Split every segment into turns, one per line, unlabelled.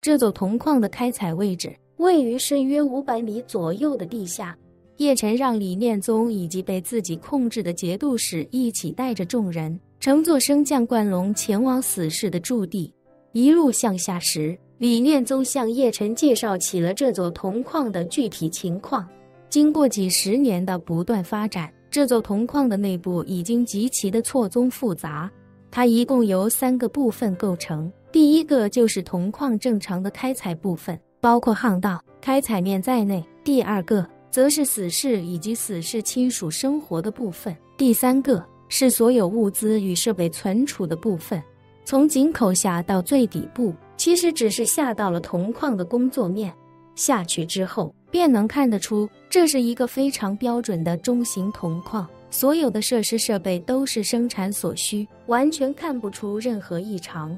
这座铜矿的开采位置位于深约五百米左右的地下。叶辰让李念宗以及被自己控制的节度使一起带着众人乘坐升降冠龙前往死士的驻地。一路向下时，李念宗向叶辰介绍起了这座铜矿的具体情况。经过几十年的不断发展，这座铜矿的内部已经极其的错综复杂。它一共由三个部分构成，第一个就是铜矿正常的开采部分，包括巷道、开采面在内；第二个。则是死士以及死士亲属生活的部分。第三个是所有物资与设备存储的部分。从井口下到最底部，其实只是下到了铜矿的工作面。下去之后，便能看得出，这是一个非常标准的中型铜矿，所有的设施设备都是生产所需，完全看不出任何异常。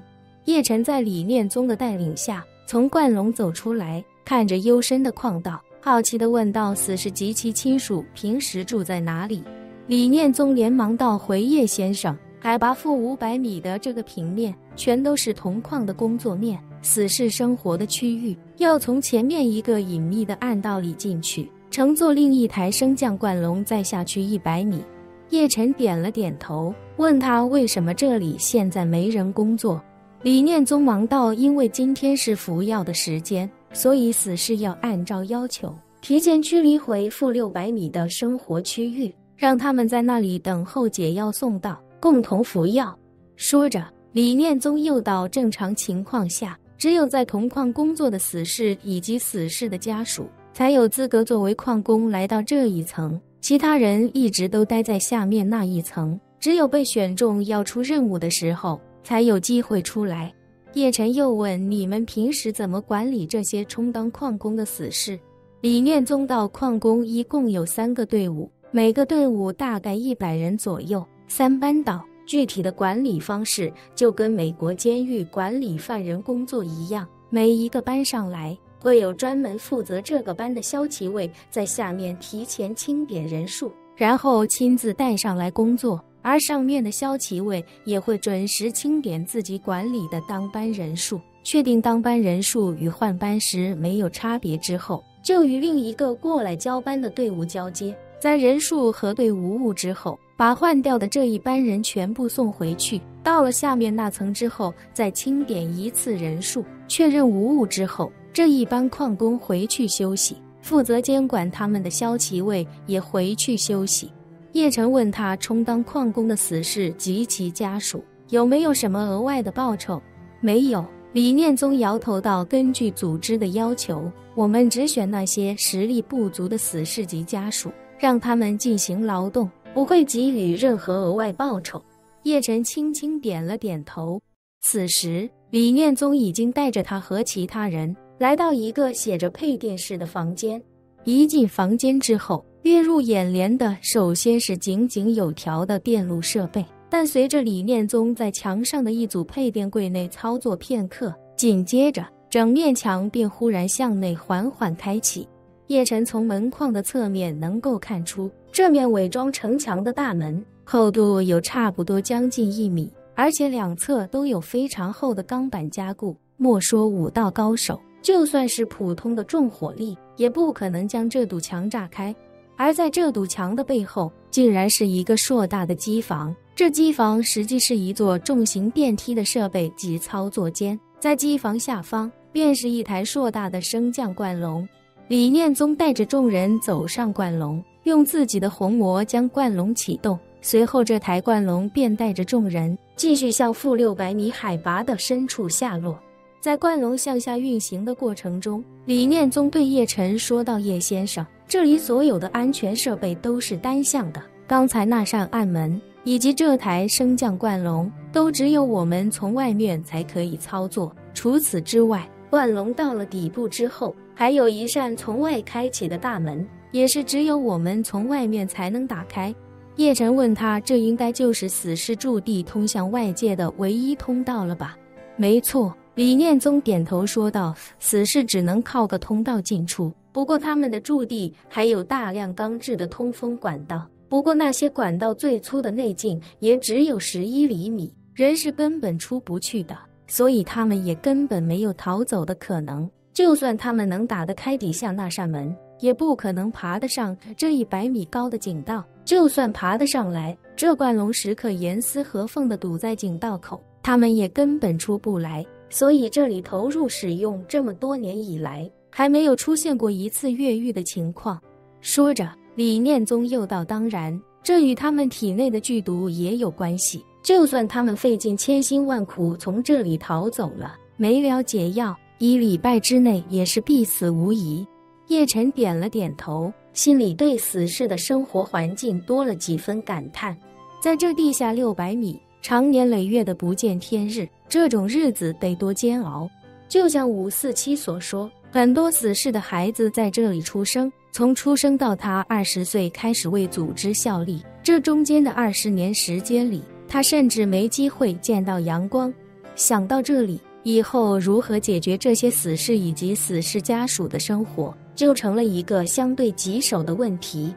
叶辰在李念宗的带领下，从灌笼走出来，看着幽深的矿道。好奇地问道：“死士及其亲属平时住在哪里？”李念宗连忙道：“回叶先生，海拔负五百米的这个平面，全都是铜矿的工作面，死士生活的区域要从前面一个隐秘的暗道里进去，乘坐另一台升降灌龙再下去一百米。”叶辰点了点头，问他为什么这里现在没人工作。李念宗忙道：“因为今天是服药的时间。”所以，死士要按照要求提前驱离回负六百米的生活区域，让他们在那里等候解药送到，共同服药。说着，李念宗又道：正常情况下，只有在铜矿工作的死士以及死士的家属才有资格作为矿工来到这一层，其他人一直都待在下面那一层，只有被选中要出任务的时候才有机会出来。叶辰又问：“你们平时怎么管理这些充当矿工的死士？”李念宗道：“矿工一共有三个队伍，每个队伍大概一百人左右，三班倒。具体的管理方式就跟美国监狱管理犯人工作一样，每一个班上来会有专门负责这个班的骁骑卫在下面提前清点人数，然后亲自带上来工作。”而上面的骁骑卫也会准时清点自己管理的当班人数，确定当班人数与换班时没有差别之后，就与另一个过来交班的队伍交接，在人数核对无误之后，把换掉的这一班人全部送回去。到了下面那层之后，再清点一次人数，确认无误之后，这一班矿工回去休息，负责监管他们的骁骑卫也回去休息。叶辰问他充当矿工的死士及其家属有没有什么额外的报酬？没有。李念宗摇头道：“根据组织的要求，我们只选那些实力不足的死士及家属，让他们进行劳动，不会给予任何额外报酬。”叶辰轻轻点了点头。此时，李念宗已经带着他和其他人来到一个写着配电室的房间。一进房间之后，跃入眼帘的首先是井井有条的电路设备，但随着李念宗在墙上的一组配电柜内操作片刻，紧接着整面墙便忽然向内缓缓开启。叶辰从门框的侧面能够看出，这面伪装城墙的大门厚度有差不多将近一米，而且两侧都有非常厚的钢板加固。莫说武道高手，就算是普通的重火力，也不可能将这堵墙炸开。而在这堵墙的背后，竟然是一个硕大的机房。这机房实际是一座重型电梯的设备及操作间，在机房下方便是一台硕大的升降灌笼。李念宗带着众人走上灌笼，用自己的虹膜将灌笼启动，随后这台灌笼便带着众人继续向负六百米海拔的深处下落。在灌笼向下运行的过程中，李念宗对叶辰说道：“叶先生。”这里所有的安全设备都是单向的，刚才那扇暗门以及这台升降灌笼都只有我们从外面才可以操作。除此之外，灌笼到了底部之后，还有一扇从外开启的大门，也是只有我们从外面才能打开。叶辰问他：“这应该就是死士驻地通向外界的唯一通道了吧？”没错，李念宗点头说道：“死士只能靠个通道进出。”不过，他们的驻地还有大量钢制的通风管道。不过，那些管道最粗的内径也只有十一厘米，人是根本出不去的。所以他们也根本没有逃走的可能。就算他们能打得开底下那扇门，也不可能爬得上这一百米高的井道。就算爬得上来，这冠龙时刻严丝合缝地堵在井道口，他们也根本出不来。所以这里投入使用这么多年以来，还没有出现过一次越狱的情况。说着，李念宗又道：“当然，这与他们体内的剧毒也有关系。就算他们费尽千辛万苦从这里逃走了，没了解药，一礼拜之内也是必死无疑。”叶晨点了点头，心里对死士的生活环境多了几分感叹。在这地下六百米，长年累月的不见天日，这种日子得多煎熬。就像五四七所说，很多死士的孩子在这里出生。从出生到他二十岁开始为组织效力，这中间的二十年时间里，他甚至没机会见到阳光。想到这里，以后如何解决这些死士以及死士家属的生活，就成了一个相对棘手的问题。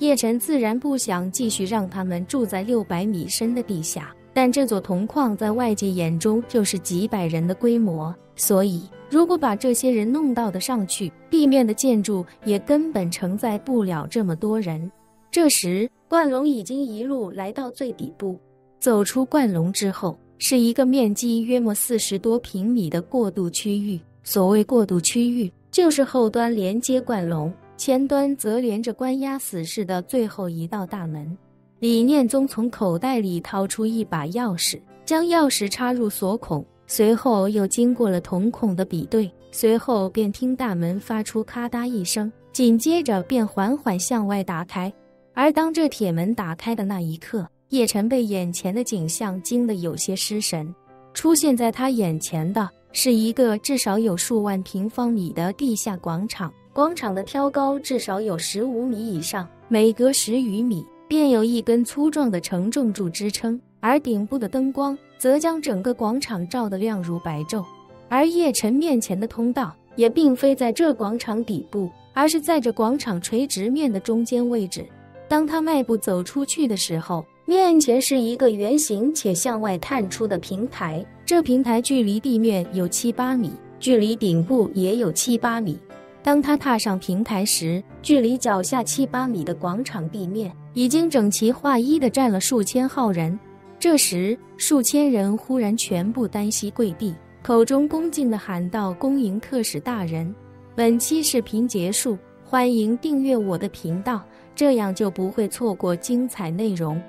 叶晨自然不想继续让他们住在六百米深的地下，但这座铜矿在外界眼中就是几百人的规模，所以。如果把这些人弄到的上去，地面的建筑也根本承载不了这么多人。这时，冠龙已经一路来到最底部。走出冠龙之后，是一个面积约莫四十多平米的过渡区域。所谓过渡区域，就是后端连接冠龙，前端则连着关押死士的最后一道大门。李念宗从口袋里掏出一把钥匙，将钥匙插入锁孔。随后又经过了瞳孔的比对，随后便听大门发出咔嗒一声，紧接着便缓缓向外打开。而当这铁门打开的那一刻，叶晨被眼前的景象惊得有些失神。出现在他眼前的是一个至少有数万平方米的地下广场，广场的挑高至少有十五米以上，每隔十余米便有一根粗壮的承重柱支撑。而顶部的灯光则将整个广场照得亮如白昼，而叶晨面前的通道也并非在这广场底部，而是在这广场垂直面的中间位置。当他迈步走出去的时候，面前是一个圆形且向外探出的平台，这平台距离地面有七八米，距离顶部也有七八米。当他踏上平台时，距离脚下七八米的广场地面已经整齐划一地站了数千号人。这时，数千人忽然全部单膝跪地，口中恭敬地喊道：“恭迎特使大人！”本期视频结束，欢迎订阅我的频道，这样就不会错过精彩内容。